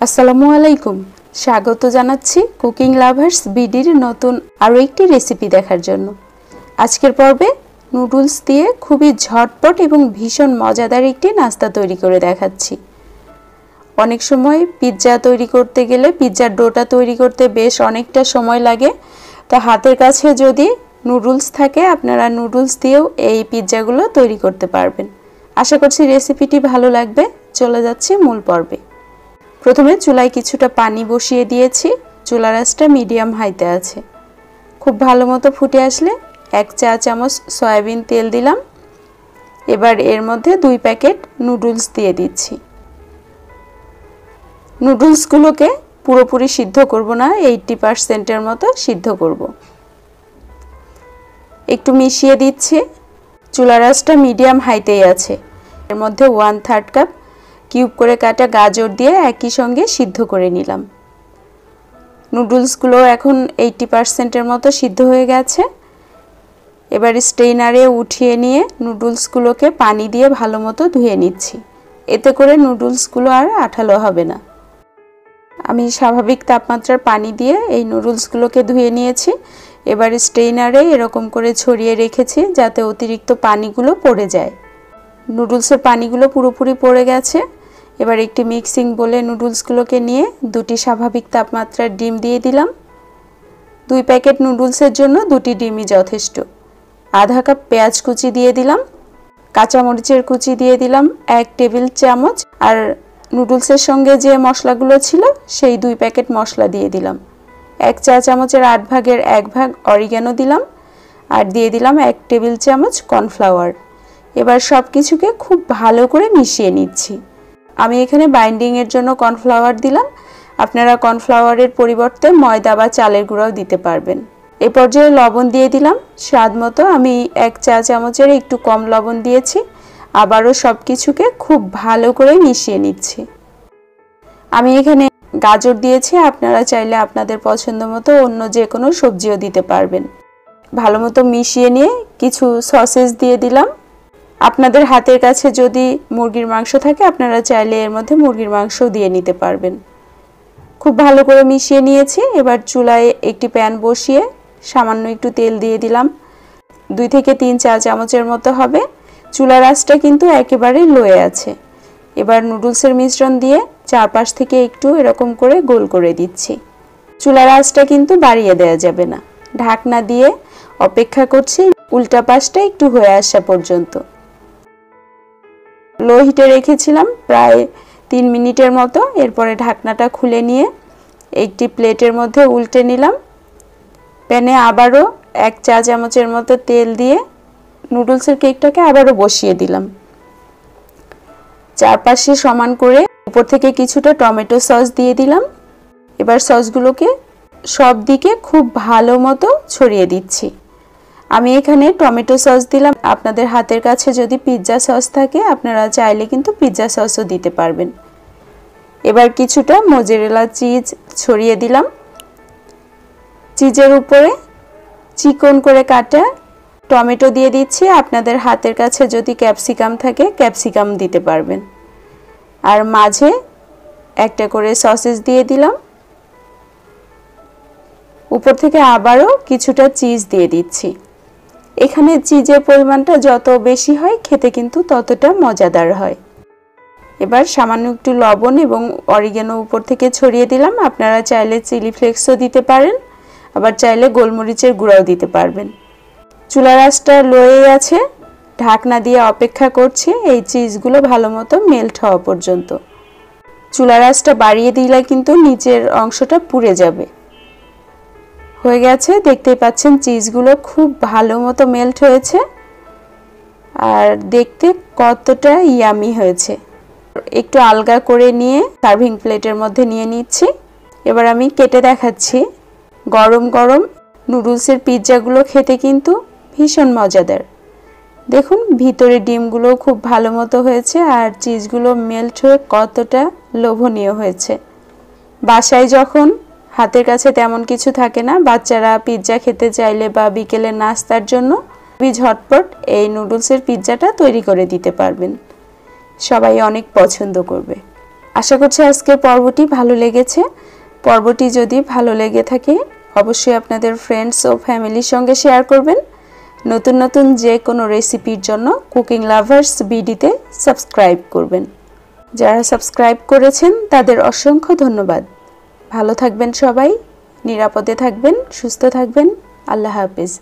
আসসালামু আলাইকুম। স্বাগত জানাচ্ছি কুকিং লাভার্স বিডির নতুন আরও একটি রেসিপি দেখার জন্য। আজকের পর্বে নুডলস দিয়ে খুবই ঝটপট এবং ভীষণ মজাদার একটি নাস্তা তৈরি করে দেখাচ্ছি। অনেক সময় পিৎজা তৈরি করতে গেলে পিৎজার ডোটা তৈরি করতে বেশ অনেকটা সময় লাগে। তো হাতের কাছে যদি নুডলস থাকে, আপনারা নুডলস দিয়েও এই পিৎজাগুলো তৈরি করতে পারবেন। আশা করছি রেসিপিটি ভালো লাগবে। চলে যাচ্ছি মূল পর্বে। প্রথমে চুলায় কিছুটা পানি বসিয়ে দিয়েছি। চুলা রাসটা মিডিয়াম হাইতে আছে। খুব ভালো মতো ফুটে আসলে এক চা চামচ সয়াবিন তেল দিলাম। এবার এর মধ্যে দুই প্যাকেট নুডলস দিয়ে দিচ্ছি। নুডলসগুলোকে পুরোপুরি সিদ্ধ করব না, এইটটি পারসেন্টের মতো সিদ্ধ করব। একটু মিশিয়ে দিচ্ছি। চুলা রাসটা মিডিয়াম হাইতেই আছে। এর মধ্যে ওয়ান থার্ড কাপ কিউব করে কাটা গাজর দিয়ে একই সঙ্গে সিদ্ধ করে নিলাম। নুডলসগুলো এখন এইটি পারসেন্টের মতো সিদ্ধ হয়ে গেছে। এবার স্টেইনারে উঠিয়ে নিয়ে নুডলসগুলোকে পানি দিয়ে ভালো মতো ধুয়ে নিচ্ছি। এতে করে নুডলসগুলো আর আঠালো হবে না। আমি স্বাভাবিক তাপমাত্রার পানি দিয়ে এই নুডলসগুলোকে ধুয়ে নিয়েছি। এবার স্টেইনারে এরকম করে ছড়িয়ে রেখেছি যাতে অতিরিক্ত পানিগুলো পড়ে যায়। নুডলসের পানিগুলো পুরোপুরি পড়ে গেছে। এবার একটি মিক্সিং বলে নুডলসগুলোকে নিয়ে দুটি স্বাভাবিক তাপমাত্রার ডিম দিয়ে দিলাম। দুই প্যাকেট নুডলসের জন্য দুটি ডিমই যথেষ্ট। আধা কাপ পেঁয়াজ কুচি দিয়ে দিলাম। কাঁচামরিচের কুচি দিয়ে দিলাম এক টেবিল চামচ। আর নুডলসের সঙ্গে যে মশলাগুলো ছিল, সেই দুই প্যাকেট মশলা দিয়ে দিলাম। এক চা চামচের আট ভাগের এক ভাগ অরিগ্যানো দিলাম। আর দিয়ে দিলাম এক টেবিল চামচ কর্নফ্লাওয়ার এবার সব কিছুকে খুব ভালো করে মিশিয়ে নিচ্ছি। আমি এখানে বাইন্ডিংয়ের জন্য কর্নফ্লাওয়ার দিলাম। আপনারা কর্নফ্লাওয়ারের পরিবর্তে ময়দা বা চালের গুঁড়াও দিতে পারবেন। এ পর্যায়ে লবণ দিয়ে দিলাম। স্বাদ মতো আমি এক চা চামচের একটু কম লবণ দিয়েছি। আবারও সব কিছুকে খুব ভালো করে মিশিয়ে নিচ্ছি। আমি এখানে গাজর দিয়েছি। আপনারা চাইলে আপনাদের পছন্দ মতো অন্য যে কোনো সবজিও দিতে পারবেন। ভালো মতো মিশিয়ে নিয়ে কিছু সসেস দিয়ে দিলাম। আপনাদের হাতের কাছে যদি মুরগির মাংস থাকে, আপনারা চাইলে এর মধ্যে মুরগির মাংস দিয়ে নিতে পারবেন। খুব ভালো করে মিশিয়ে নিয়েছি। এবার চুলায় একটি প্যান বসিয়ে সামান্য একটু তেল দিয়ে দিলাম। দুই থেকে তিন চা চামচের মতো হবে। চুলার আঁচটা কিন্তু একেবারেই লোয়ে আছে। এবার নুডলসের মিশ্রণ দিয়ে চারপাশ থেকে একটু এরকম করে গোল করে দিচ্ছি। চুলার আঁচটা কিন্তু বাড়িয়ে দেওয়া যাবে না। ঢাকনা দিয়ে অপেক্ষা করছি। উল্টা পাশটা একটু হয়ে আসা পর্যন্ত। লো হিটে রেখেছিলাম প্রায় তিন মিনিটের মতো। এরপরে ঢাকনাটা খুলে নিয়ে একটি প্লেটের মধ্যে উল্টে নিলাম। প্যানে আবারও এক চা চামচের মতো তেল দিয়ে নুডলসের কেকটাকে আবারও বসিয়ে দিলাম। চারপাশে সমান করে উপর থেকে কিছুটা টমেটো সস দিয়ে দিলাম। এবার সসগুলোকে সব দিকে খুব ভালো মতো ছড়িয়ে দিচ্ছি। আমি এখানে টমেটো সস দিলাম। আপনাদের হাতের কাছে যদি পিৎজা সস থাকে, আপনারা চাইলে কিন্তু পিৎজা সসও দিতে পারবেন। এবার কিছুটা মোজেরেলা চিজ ছড়িয়ে দিলাম। চিজের উপরে চিকন করে কাটা টমেটো দিয়ে দিচ্ছি। আপনাদের হাতের কাছে যদি ক্যাপসিকাম থাকে, ক্যাপসিকাম দিতে পারবেন। আর মাঝে একটা করে সসেস দিয়ে দিলাম। উপর থেকে আবারও কিছুটা চিজ দিয়ে দিচ্ছি। এখানে চিজের পরিমাণটা যত বেশি হয়, খেতে কিন্তু ততটা মজাদার হয়। এবার সামান্য একটু লবণ এবং অরিগেনো উপর থেকে ছড়িয়ে দিলাম। আপনারা চাইলে চিলি ফ্লেক্সও দিতে পারেন, আবার চাইলে গোলমরিচের গুঁড়াও দিতে পারবেন। চুলা রাসটা লয়ে আছে। ঢাকনা দিয়ে অপেক্ষা করছে, এই চিজগুলো ভালো মতো মেল্ট হওয়া পর্যন্ত। চুলা রাসটা বাড়িয়ে দিলে কিন্তু নিচের অংশটা পুড়ে যাবে। হয়ে গেছে। দেখতেই পাচ্ছেন চিজগুলো খুব ভালো মতো মেল্ট হয়েছে। আর দেখতে কতটা ইয়ামি হয়েছে। একটু আলগা করে নিয়ে সার্ভিং প্লেটের মধ্যে নিয়ে নিচ্ছি। এবার আমি কেটে দেখাচ্ছি। গরম গরম নুডলসের পিৎজাগুলো খেতে কিন্তু ভীষণ মজাদার। দেখুন, ভিতরে ডিমগুলো খুব ভালো মতো হয়েছে আর চিজগুলো মেল্ট হয়ে কতটা লোভনীয় হয়েছে। বাসায় যখন হাতের কাছে তেমন কিছু থাকে না। বাচ্চারা পিৎজা খেতে চাইলে বা বিকেলের নাস্তার জন্য খুবই ঝটপট এই নুডলসের পিৎজাটা তৈরি করে দিতে পারবেন। সবাই অনেক পছন্দ করবে। আশা করছি আজকে পর্বটি ভালো লেগেছে। পর্বটি যদি ভালো লেগে থাকে, অবশ্যই আপনাদের ফ্রেন্ডস ও ফ্যামিলির সঙ্গে শেয়ার করবেন। নতুন নতুন যে কোনো রেসিপির জন্য কুকিং লাভার্স বিডিতে সাবস্ক্রাইব করবেন। যারা সাবস্ক্রাইব করেছেন, তাদের অসংখ্য ধন্যবাদ। ভালো থাকবেন সবাই নিরাপদে থাকবেন সুস্থ থাকবেন। আল্লাহ হাফিজ।